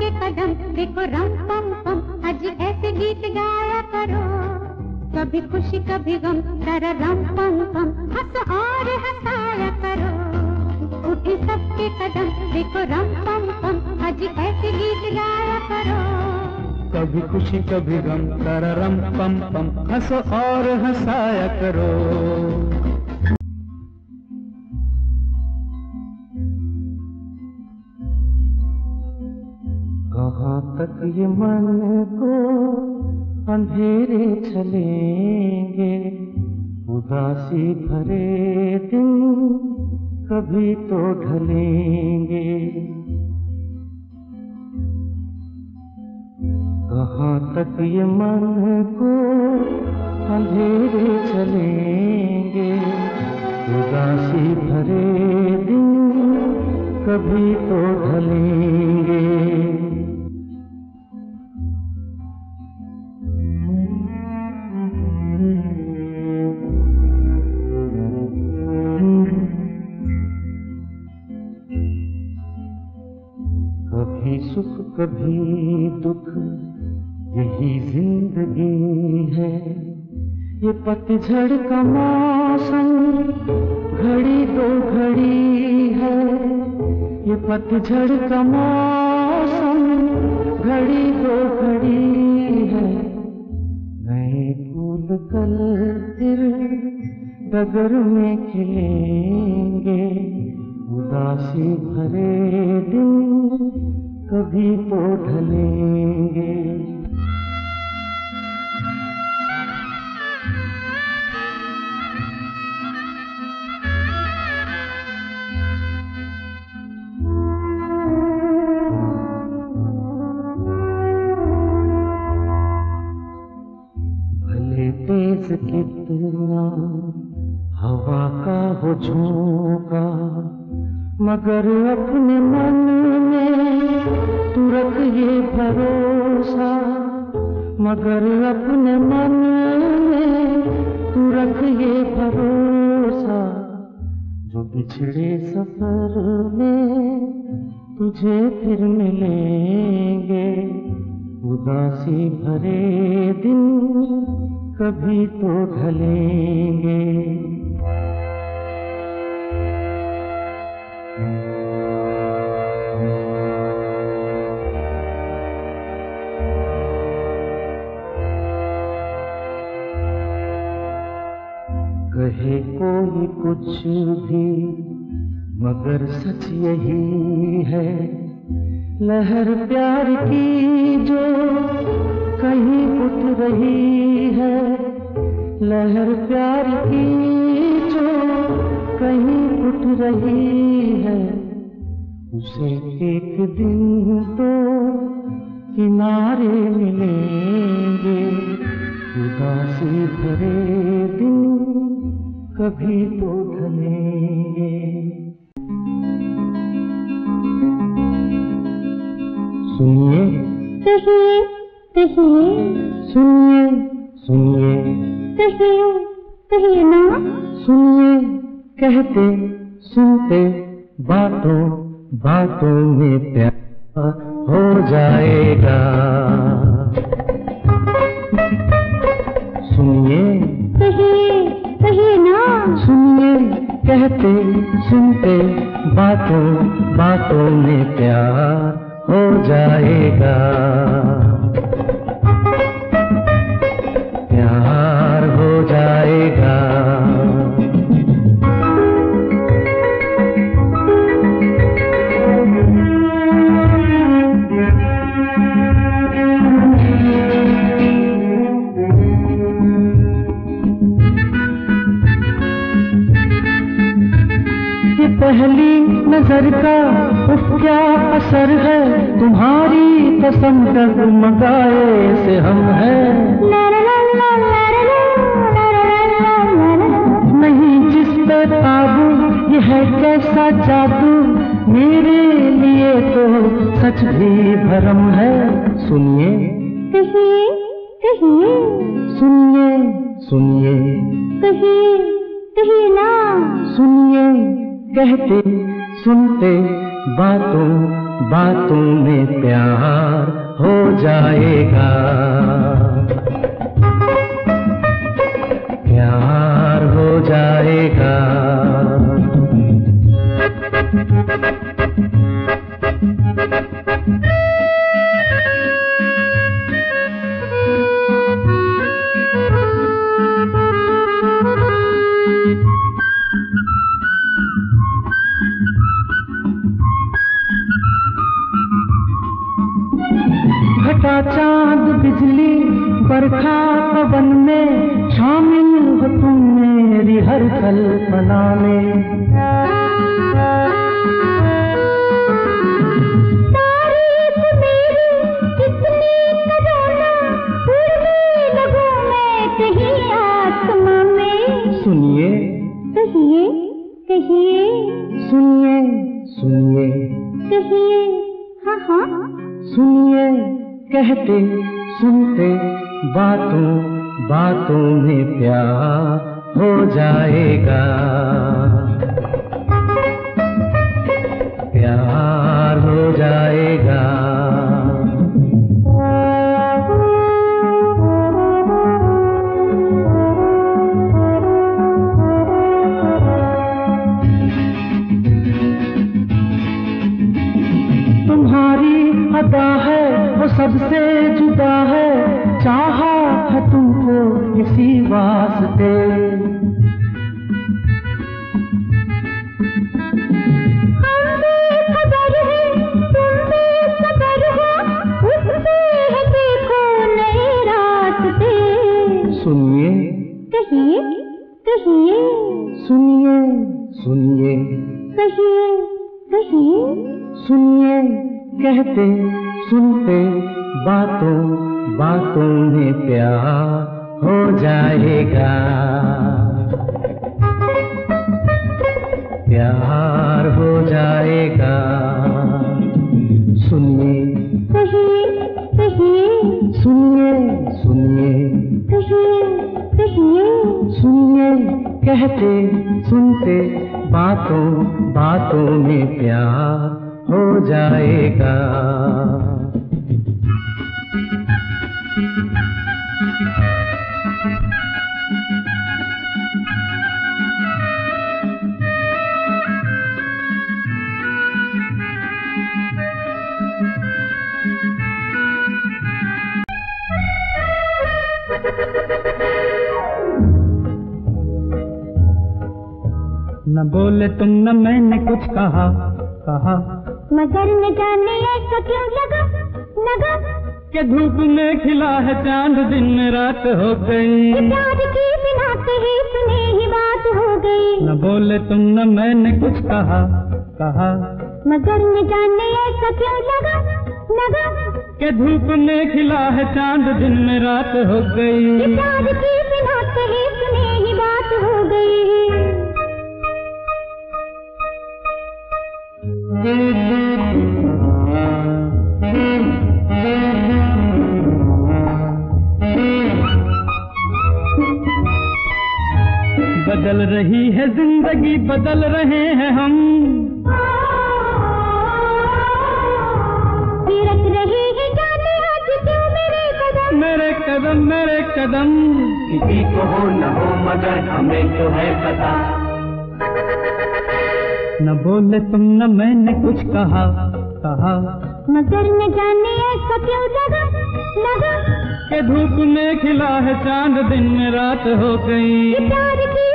सबके कदम, देखो रम पम पम, आज ऐसे गीत गाया करो। कभी खुशी, कभी गम कर रम पम पम, हंस और हंसाया करो। उठे सबके कदम, देखो रम पम पम, आज ऐसे गीत गाया करो। कभी खुशी, कभी गम तररम पम पम, हंसो और हंसाया करो। ये मन को अंधेरे चलेंगे, उदासी भरे दिन कभी तो ढलेंगे। कहाँ तक ये मन को अंधेरे चलेंगे, उदासी भरे दिन कभी तो ढलेंगे। यही ज़िंदगी है। ये पतझड़ का मौसम, घड़ी दो घड़ी है। ये पतझड़ का मौसम, घड़ी दो घड़ी है। नए फूल कल फिर डगर में खिलेंगे। उदासी भरे दिन कभी तो ढलेंगे तेज कितना हवा का हो झोंका मगर अपने मन भरोसा, मगर अपने मन में तू रख ये भरोसा। जो बिछड़े सफ़र में तुझे फिर मिलेंगे, उदासी भरे दिन कभी तो ढलेंगे। कुछ भी, मगर सच यही है। लहर प्यार की जो कहीं उठ रही है, लहर प्यार की जो कहीं उठ रही है। उसे एक दिन तो किनारे मिलेंगे, उदासी भरे दिन कभी तो ढलेंगे सुनिए। कहिए कहिए सुनिए सुनिए। कहिए कहिए ना। सुनिए कहते सुनते बातों बातों में प्यार हो जाएगा। सुनिए। कहिए कहिए ना? सुनिए कहते सुनते बातों बातों में प्यार हो जाएगा। डगमगाए से हम हैं। नहीं जिस पर काबू यह है कैसा जादू? मेरे लिए तो सच भी भरम है। सुनिए। कहिए कहिए। सुनिए सुनिए। कहिए कहिए ना। सुनिए कहते सुनते। बातों बातों में प्यार हो जाएगा। घटा चाँद बिजली बरखा पवन में शामिल हो तुम मेरी हर कल्पना में। सुनिए। कहिए कहिए। सुनिए सुनिए। कहिए हाँ हाँ। सुनिए। कहते सुनते बातों बातों में प्यार हो जाएगा। प्यार हो जाएगा। तुम्हारी अदा है सबसे जुदा है चाहा है तुमको इसी वास्ते। है हो है सुनिए। कहिए कहिए। सुनिए सुनिए। कहिए कहिए। सुनिए। कहते सुनते बातों बातों में प्यार हो जाएगा। प्यार हो जाएगा। सुनिए। कहिए कहिए। सुनिए सुनिए। कहिए कहिए। सुनिए। कहते सुनते बातों बातों में प्यार हो जाएगा। न बोले तुम न मैंने कुछ कहा कहा। मगर न जाने ऐसा क्यों लगा? लगा? कि धूप में खिला है चाँद दिन में रात हो गई। प्यार की बिना कही सुने ही बात हो गई। न बोले तुम न मैंने कुछ कहा कहा। मगर न जाने ऐसा क्यों लगा? लगा? कि धूप में खिला है चाँद दिन में रात हो गई। प्यार की बिना कही ही रही है ज़िंदगी बदल रहे हैं हम। फिरक रही है जाने आज क्यों मेरे कदम? मेरे कदम मेरे कदम। किसी को हो न हो मगर हमें तो है पता। न बोले तुम न मैंने कुछ कहा कहा। मगर न जाने ऐसा क्यों लगा लगा? कि धूप में खिला है चाँद दिन में रात हो गई। प्यार की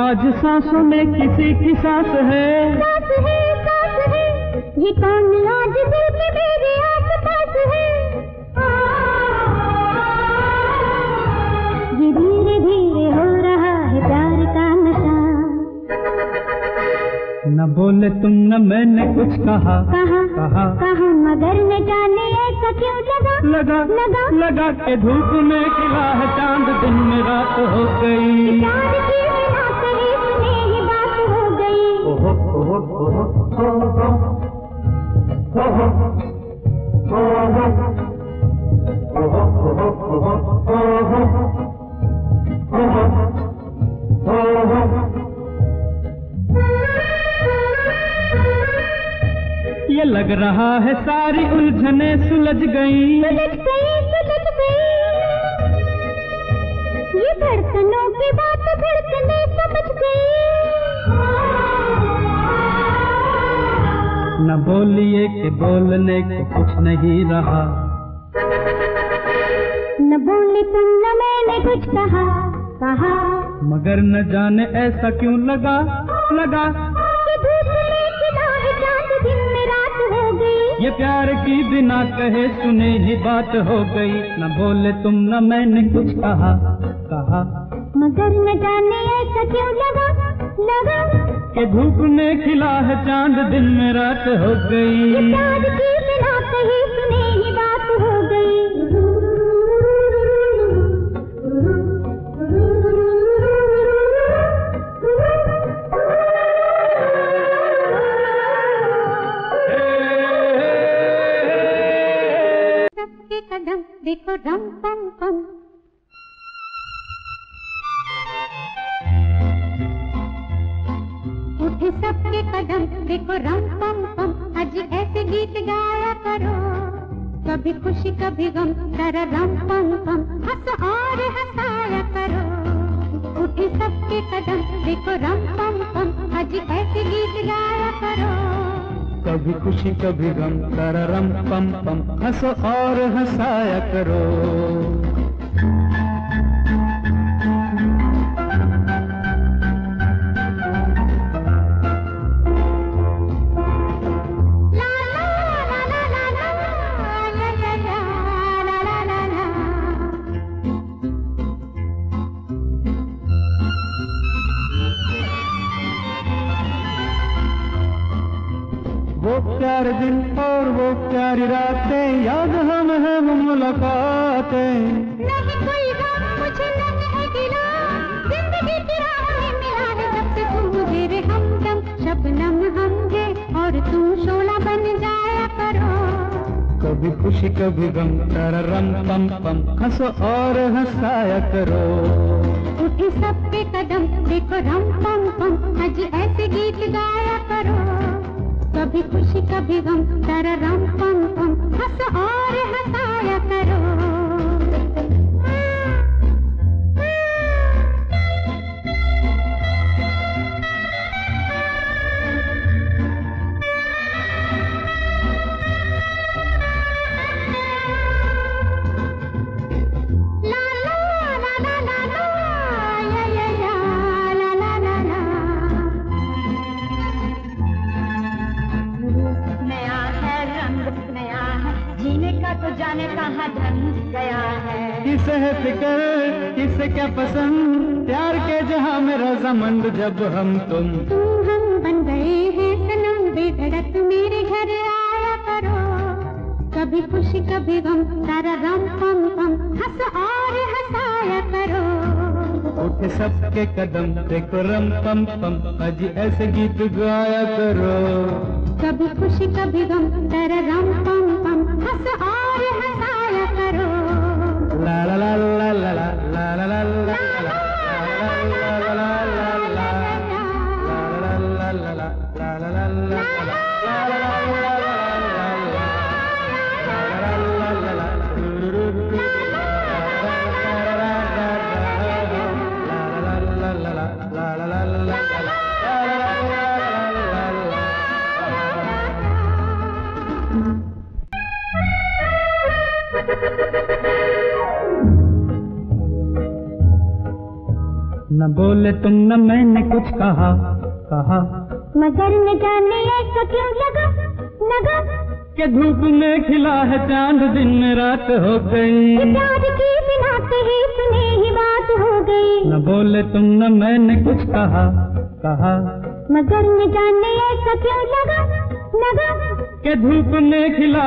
आज सांसों में किसी की सांस है। सास है सास है। ये कौन आज दिल के मेरे आस पास है? ये धीरे धीरे हो रहा है प्यार का नशा। न बोले तुम न मैंने कुछ कहा। कहा कहा। कहा मगर न जाने ऐसा क्यों लगा? लगा लगा। लगा के धूप में खिला है चाँद दिन में रात हो गई। ये लग रहा है सारी उलझने सुलझ गई। सुलझ गई ये धड़कनों की बात धड़कने समझ गई। न बोलिए कि बोलने को कुछ नहीं रहा। न बोली तुम न मैंने कुछ कहा। कहा। मगर न जाने ऐसा क्यों लगा? लगा। कि धूप में खिला चाँद दिन में रात गई। ये प्यार की बिना कहे सुने ही बात हो गई। न बोले तुम न मैंने कुछ कहा। कहा। मगर न जाने ऐसा क्यों लगा? लगा। धूप में खिला है चाँद दिन में रात हो गई। कभी खुशी, कभी गम कर रम, पम पम। हंस और हंसाया करो। उठे सबके कदम, देखो रम, पम पम। आज ऐसे गीत गाया करो। कभी खुशी, कभी गम तररम पम पम। हंसो और हंसाया करो। याद हम है वो मुलाकातें। नहीं कोई गम मुझे नहीं है गिला ज़िंदगी की राह में मिला है जब से तू मुझे रे हमदम शबनम हमगे और तू शोला बन जाया करो। कभी खुशी कभी गम तररम पम पम। हंसो और हंसाया करो। उठे सबके कदम देखो रम पम पम। आज ऐसे गीत गाया करो। कभी खुशी कभी गम तेरा रम पम पम हंस और हंसाया करो। में रजामंद जब हम तुम तुम हम बन गए हैं सनम बेधड़क मेरे घर आया करो। कभी खुशी कभी गम तारा रम पम पम हंस और हंसाया करो। उठे सबके कदम देखो रम पम पम अजी ऐसे गीत गाया करो। कभी खुशी कभी गम तारा रम पम पम हंस और हंसाया करो। ला ला ला ला न बोले तुम न मैंने कुछ कहा कहा। मगर न जाने ऐसा क्यों लगा लगा। कि धूप में खिला है चाँद दिन में रात हो गई। प्यार की बिना कहे सुने ही बात हो गई। न बोले तुम न मैंने कुछ कहा कहा। मगर न जाने ऐसा क्यों लगा लगा। कि धूप में खिला